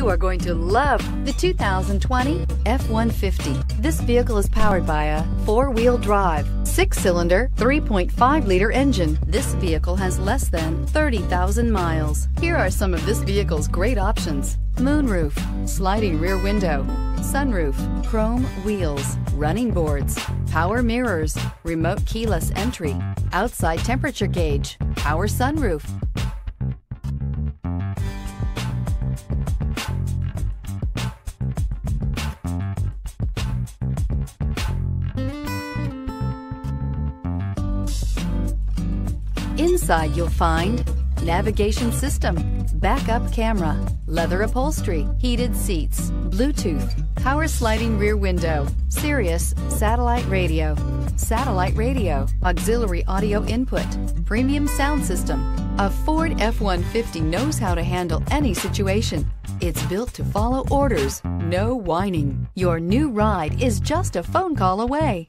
You are going to love the 2020 F-150. This vehicle is powered by a four-wheel drive, six-cylinder, 3.5-liter engine. This vehicle has less than 30,000 miles. Here are some of this vehicle's great options. Moonroof, sliding rear window, sunroof, chrome wheels, running boards, power mirrors, remote keyless entry, outside temperature gauge, power sunroof, Inside you'll find navigation system, backup camera, leather upholstery, heated seats, Bluetooth, power sliding rear window, Sirius satellite radio, satellite radio, auxiliary audio input, premium sound system. A Ford F-150 knows how to handle any situation. It's built to follow orders, no whining. Your new ride is just a phone call away.